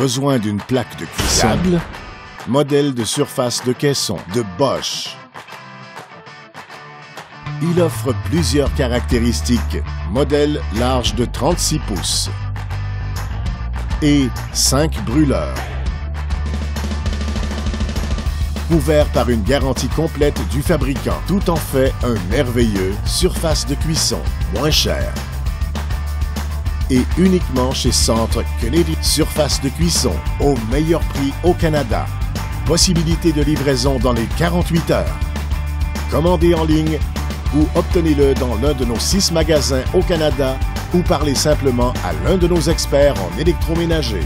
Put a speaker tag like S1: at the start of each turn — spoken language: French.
S1: Besoin d'une plaque de cuisson Modèle de surface de caisson de Bosch. Il offre plusieurs caractéristiques. Modèle large de 36 pouces et 5 brûleurs. Couvert par une garantie complète du fabricant. Tout en fait un merveilleux surface de cuisson, moins cher. Et uniquement chez Centre Kennedy. Surface de cuisson au meilleur prix au Canada. Possibilité de livraison dans les 48 heures. Commandez en ligne ou obtenez-le dans l'un de nos six magasins au Canada ou parlez simplement à l'un de nos experts en électroménager.